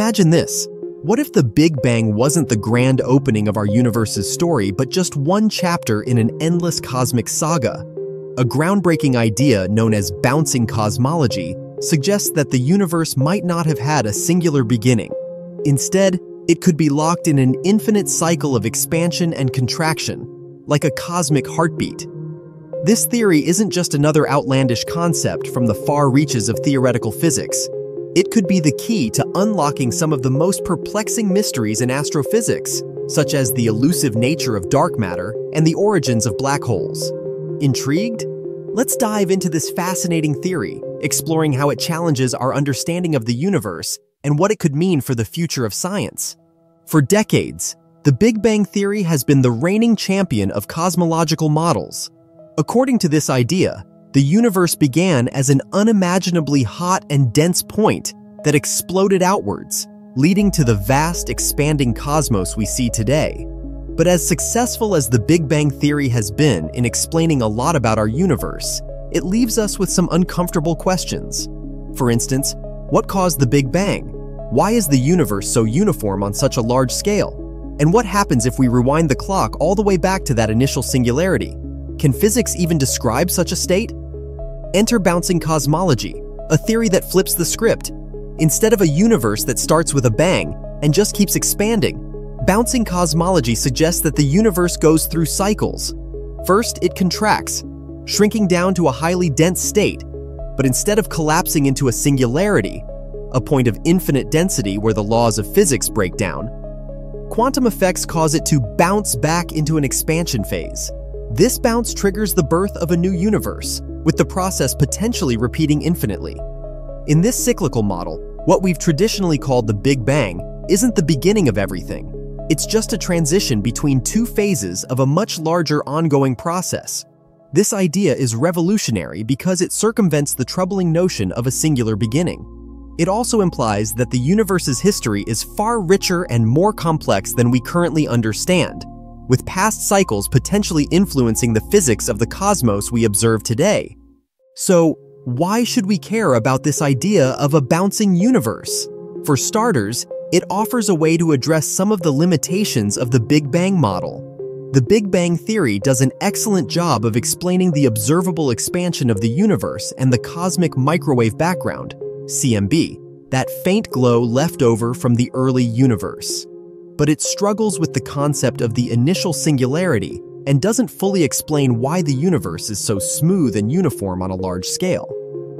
Imagine this. What if the Big Bang wasn't the grand opening of our universe's story, but just one chapter in an endless cosmic saga? A groundbreaking idea known as bouncing cosmology suggests that the universe might not have had a singular beginning. Instead, it could be locked in an infinite cycle of expansion and contraction, like a cosmic heartbeat. This theory isn't just another outlandish concept from the far reaches of theoretical physics. It could be the key to unlocking some of the most perplexing mysteries in astrophysics, such as the elusive nature of dark matter and the origins of black holes. Intrigued? Let's dive into this fascinating theory, exploring how it challenges our understanding of the universe and what it could mean for the future of science. For decades, the Big Bang Theory has been the reigning champion of cosmological models. According to this idea, the universe began as an unimaginably hot and dense point that exploded outwards, leading to the vast, expanding cosmos we see today. But as successful as the Big Bang Theory has been in explaining a lot about our universe, it leaves us with some uncomfortable questions. For instance, what caused the Big Bang? Why is the universe so uniform on such a large scale? And what happens if we rewind the clock all the way back to that initial singularity? Can physics even describe such a state? Enter bouncing cosmology, a theory that flips the script. Instead of a universe that starts with a bang and just keeps expanding, bouncing cosmology suggests that the universe goes through cycles. First, it contracts, shrinking down to a highly dense state, but instead of collapsing into a singularity, a point of infinite density where the laws of physics break down, quantum effects cause it to bounce back into an expansion phase. This bounce triggers the birth of a new universe, with the process potentially repeating infinitely. In this cyclical model, what we've traditionally called the Big Bang isn't the beginning of everything. It's just a transition between two phases of a much larger ongoing process. This idea is revolutionary because it circumvents the troubling notion of a singular beginning. It also implies that the universe's history is far richer and more complex than we currently understand, with past cycles potentially influencing the physics of the cosmos we observe today. So, why should we care about this idea of a bouncing universe? For starters, it offers a way to address some of the limitations of the Big Bang model. The Big Bang Theory does an excellent job of explaining the observable expansion of the universe and the cosmic microwave background, CMB, that faint glow left over from the early universe. But it struggles with the concept of the initial singularity and doesn't fully explain why the universe is so smooth and uniform on a large scale.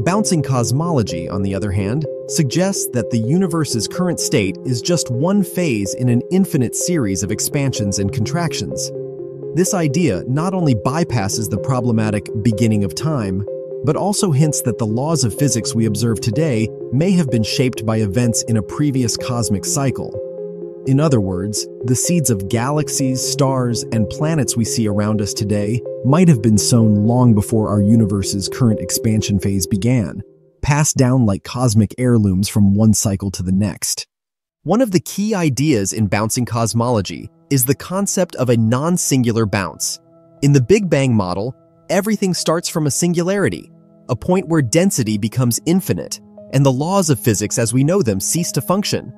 Bouncing cosmology, on the other hand, suggests that the universe's current state is just one phase in an infinite series of expansions and contractions. This idea not only bypasses the problematic beginning of time, but also hints that the laws of physics we observe today may have been shaped by events in a previous cosmic cycle. In other words, the seeds of galaxies, stars, and planets we see around us today might have been sown long before our universe's current expansion phase began, passed down like cosmic heirlooms from one cycle to the next. One of the key ideas in bouncing cosmology is the concept of a non-singular bounce. In the Big Bang model, everything starts from a singularity, a point where density becomes infinite, and the laws of physics as we know them cease to function.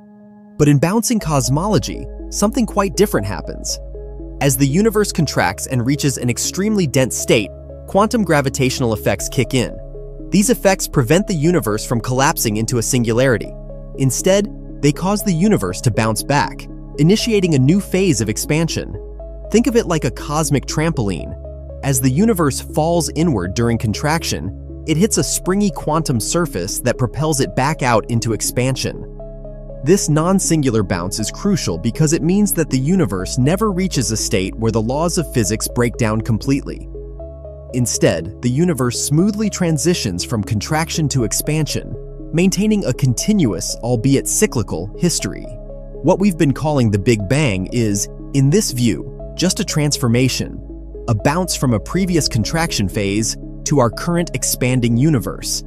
But in bouncing cosmology, something quite different happens. As the universe contracts and reaches an extremely dense state, quantum gravitational effects kick in. These effects prevent the universe from collapsing into a singularity. Instead, they cause the universe to bounce back, initiating a new phase of expansion. Think of it like a cosmic trampoline, as the universe falls inward during contraction, it hits a springy quantum surface that propels it back out into expansion. This non-singular bounce is crucial because it means that the universe never reaches a state where the laws of physics break down completely. Instead, the universe smoothly transitions from contraction to expansion, maintaining a continuous, albeit cyclical, history. What we've been calling the Big Bang is, in this view, just a transformation, a bounce from a previous contraction phase to our current expanding universe.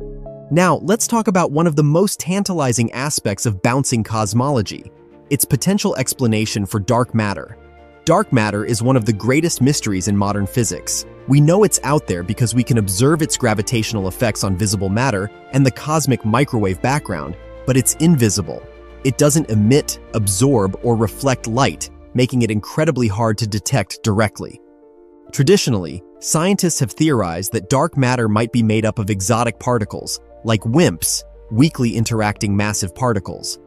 Now, let's talk about one of the most tantalizing aspects of bouncing cosmology, its potential explanation for dark matter. Dark matter is one of the greatest mysteries in modern physics. We know it's out there because we can observe its gravitational effects on visible matter and the cosmic microwave background, but it's invisible. It doesn't emit, absorb, or reflect light, making it incredibly hard to detect directly. Traditionally, scientists have theorized that dark matter might be made up of exotic particles, like WIMPs, weakly interacting massive particles.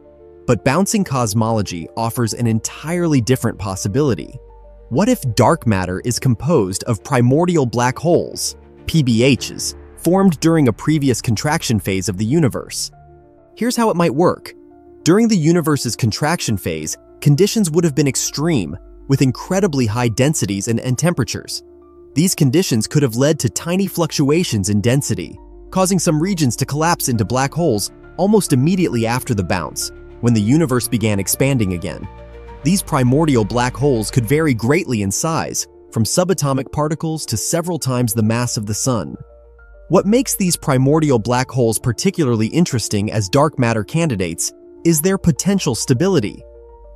But bouncing cosmology offers an entirely different possibility. What if dark matter is composed of primordial black holes, PBHs, formed during a previous contraction phase of the universe? Here's how it might work. During the universe's contraction phase, conditions would have been extreme, with incredibly high densities and, and temperatures. These conditions could have led to tiny fluctuations in density, causing some regions to collapse into black holes almost immediately after the bounce, when the universe began expanding again. These primordial black holes could vary greatly in size, from subatomic particles to several times the mass of the Sun. What makes these primordial black holes particularly interesting as dark matter candidates is their potential stability.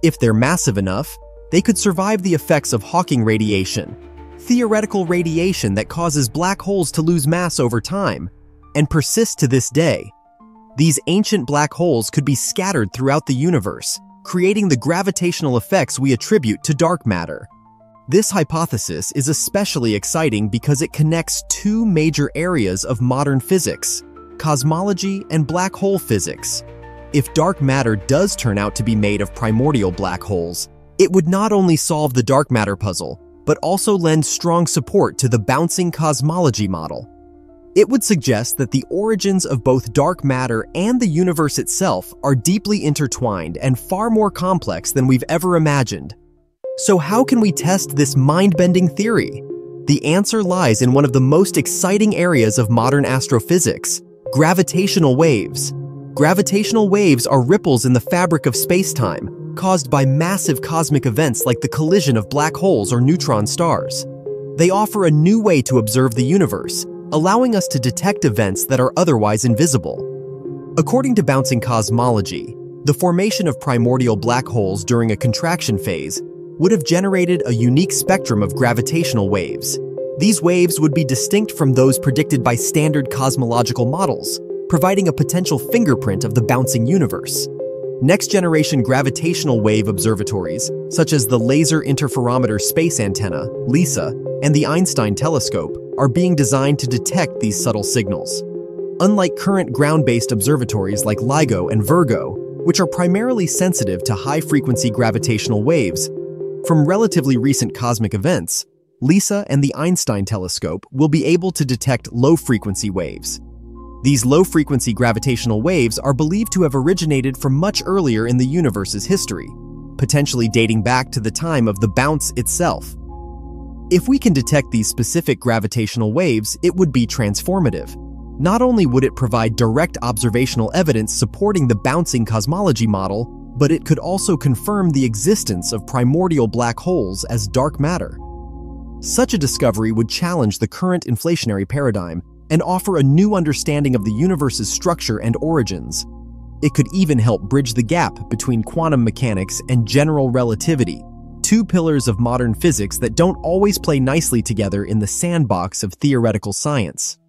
If they're massive enough, they could survive the effects of Hawking radiation, theoretical radiation that causes black holes to lose mass over time, and persist to this day. These ancient black holes could be scattered throughout the universe, creating the gravitational effects we attribute to dark matter. This hypothesis is especially exciting because it connects two major areas of modern physics, cosmology and black hole physics. If dark matter does turn out to be made of primordial black holes, it would not only solve the dark matter puzzle, but also lend strong support to the bouncing cosmology model. It would suggest that the origins of both dark matter and the universe itself are deeply intertwined and far more complex than we've ever imagined. So how can we test this mind-bending theory? The answer lies in one of the most exciting areas of modern astrophysics, gravitational waves. Gravitational waves are ripples in the fabric of space-time, caused by massive cosmic events like the collision of black holes or neutron stars. They offer a new way to observe the universe, allowing us to detect events that are otherwise invisible. According to bouncing cosmology, the formation of primordial black holes during a contraction phase would have generated a unique spectrum of gravitational waves. These waves would be distinct from those predicted by standard cosmological models, providing a potential fingerprint of the bouncing universe. Next-generation gravitational wave observatories, such as the Laser Interferometer Space Antenna, LISA, and the Einstein Telescope, are being designed to detect these subtle signals. Unlike current ground-based observatories like LIGO and Virgo, which are primarily sensitive to high-frequency gravitational waves, from relatively recent cosmic events, LISA and the Einstein telescope will be able to detect low-frequency waves. These low-frequency gravitational waves are believed to have originated from much earlier in the universe's history, potentially dating back to the time of the bounce itself. If we can detect these specific gravitational waves, it would be transformative. Not only would it provide direct observational evidence supporting the bouncing cosmology model, but it could also confirm the existence of primordial black holes as dark matter. Such a discovery would challenge the current inflationary paradigm and offer a new understanding of the universe's structure and origins. It could even help bridge the gap between quantum mechanics and general relativity, two pillars of modern physics that don't always play nicely together in the sandbox of theoretical science.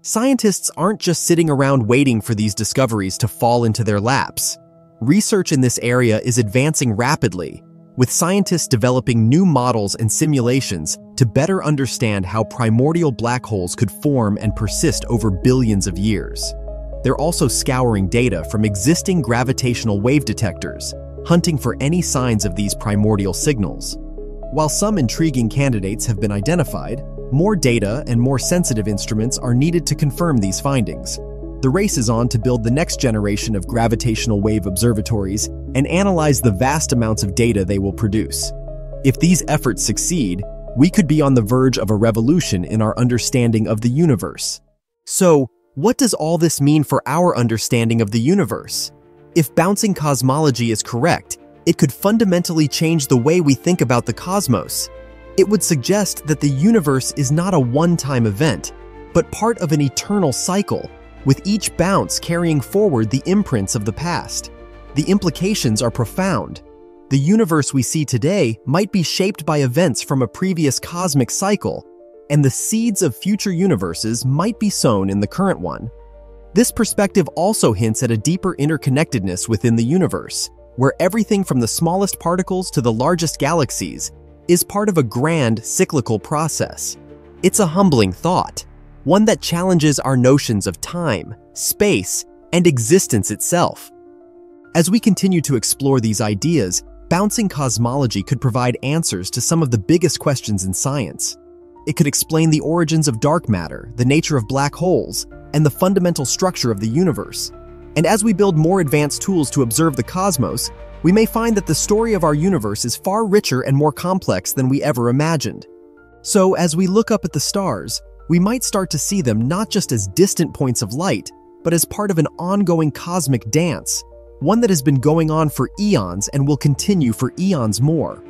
Scientists aren't just sitting around waiting for these discoveries to fall into their laps. Research in this area is advancing rapidly, with scientists developing new models and simulations to better understand how primordial black holes could form and persist over billions of years. They're also scouring data from existing gravitational wave detectors hunting for any signs of these primordial signals. While some intriguing candidates have been identified, more data and more sensitive instruments are needed to confirm these findings. The race is on to build the next generation of gravitational wave observatories and analyze the vast amounts of data they will produce. If these efforts succeed, we could be on the verge of a revolution in our understanding of the universe. So, what does all this mean for our understanding of the universe? If bouncing cosmology is correct, it could fundamentally change the way we think about the cosmos. It would suggest that the universe is not a one-time event, but part of an eternal cycle, with each bounce carrying forward the imprints of the past. The implications are profound. The universe we see today might be shaped by events from a previous cosmic cycle, and the seeds of future universes might be sown in the current one. This perspective also hints at a deeper interconnectedness within the universe, where everything from the smallest particles to the largest galaxies is part of a grand cyclical process. It's a humbling thought, one that challenges our notions of time, space, and existence itself. As we continue to explore these ideas, bouncing cosmology could provide answers to some of the biggest questions in science. It could explain the origins of dark matter, the nature of black holes, and the fundamental structure of the universe. And as we build more advanced tools to observe the cosmos, we may find that the story of our universe is far richer and more complex than we ever imagined. So, as we look up at the stars, we might start to see them not just as distant points of light, but as part of an ongoing cosmic dance, one that has been going on for eons and will continue for eons more.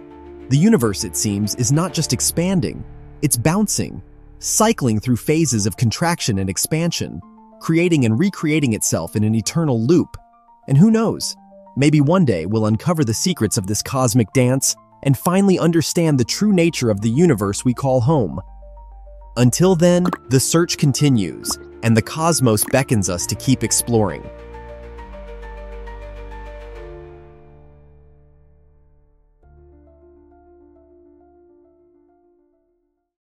The universe, it seems, is not just expanding, it's bouncing, cycling through phases of contraction and expansion, creating and recreating itself in an eternal loop. And who knows, maybe one day we'll uncover the secrets of this cosmic dance and finally understand the true nature of the universe we call home. Until then, the search continues, and the cosmos beckons us to keep exploring.